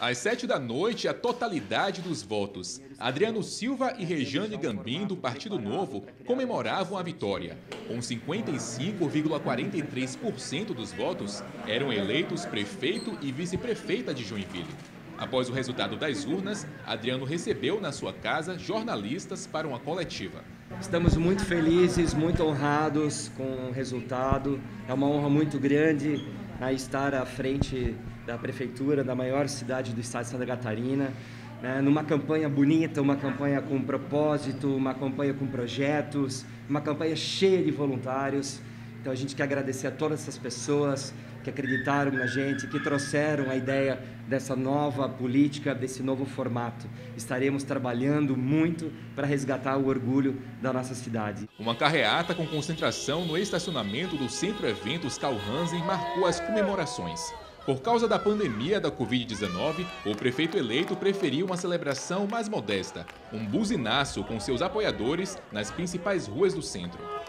Às sete da noite, a totalidade dos votos. Adriano Silva e Rejane Gambim, do Partido Novo, comemoravam a vitória. Com 55,43% dos votos, eram eleitos prefeito e vice-prefeita de Joinville. Após o resultado das urnas, Adriano recebeu na sua casa jornalistas para uma coletiva. Estamos muito felizes, muito honrados com o resultado. É uma honra muito grande né, estar à frente da prefeitura da maior cidade do estado de Santa Catarina, né, numa campanha bonita, uma campanha com propósito, uma campanha com projetos, uma campanha cheia de voluntários. Então a gente quer agradecer a todas essas pessoas que acreditaram na gente, que trouxeram a ideia dessa nova política, desse novo formato. Estaremos trabalhando muito para resgatar o orgulho da nossa cidade. Uma carreata com concentração no estacionamento do Centro Eventos Carl Hansen marcou as comemorações. Por causa da pandemia da Covid-19, o prefeito eleito preferiu uma celebração mais modesta, um buzinaço com seus apoiadores nas principais ruas do centro. É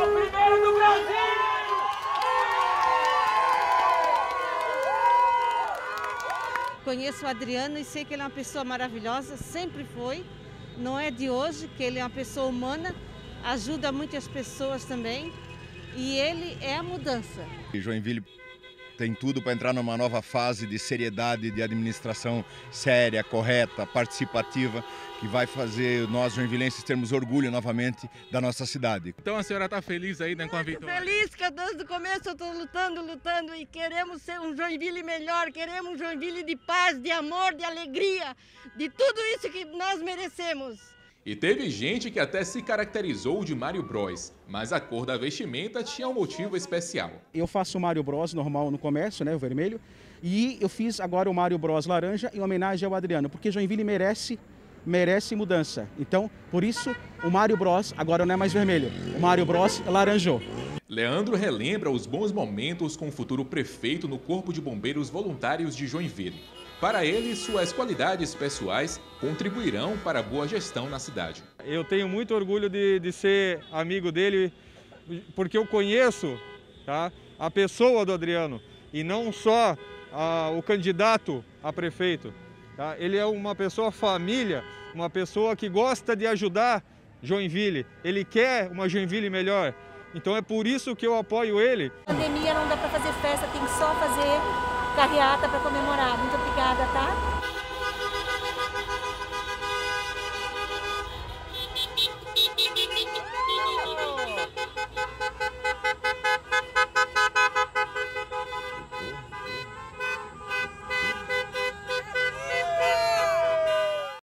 o primeiro do Brasil! Conheço o Adriano e sei que ele é uma pessoa maravilhosa, sempre foi. Não é de hoje, que ele é uma pessoa humana, ajuda muitas pessoas também e ele é a mudança. Joinville tem tudo para entrar numa nova fase de seriedade, de administração séria, correta, participativa, que vai fazer nós joinvilenses termos orgulho novamente da nossa cidade. Então a senhora está feliz aí né, com a vitória? Feliz que desde o começo eu estou lutando, lutando e queremos ser um Joinville melhor, queremos um Joinville de paz, de amor, de alegria, de tudo isso que nós merecemos. E teve gente que até se caracterizou de Mario Bros, mas a cor da vestimenta tinha um motivo especial. Eu faço o Mario Bros normal no comércio, né, o vermelho, e eu fiz agora o Mario Bros laranja em homenagem ao Adriano, porque Joinville merece merece mudança. Então, por isso, o Mario Bros agora não é mais vermelho, o Mario Bros laranjou. Leandro relembra os bons momentos com o futuro prefeito no Corpo de Bombeiros Voluntários de Joinville. Para ele, suas qualidades pessoais contribuirão para a boa gestão na cidade. Eu tenho muito orgulho de, de ser amigo dele, porque eu conheço tá, a pessoa do Adriano e não só a, o candidato a prefeito. Tá? Ele é uma pessoa família, uma pessoa que gosta de ajudar Joinville. Ele quer uma Joinville melhor. Então é por isso que eu apoio ele. Pandemia não dá para fazer festa, tem que só fazer carreata para comemorar. Muito obrigada, tá?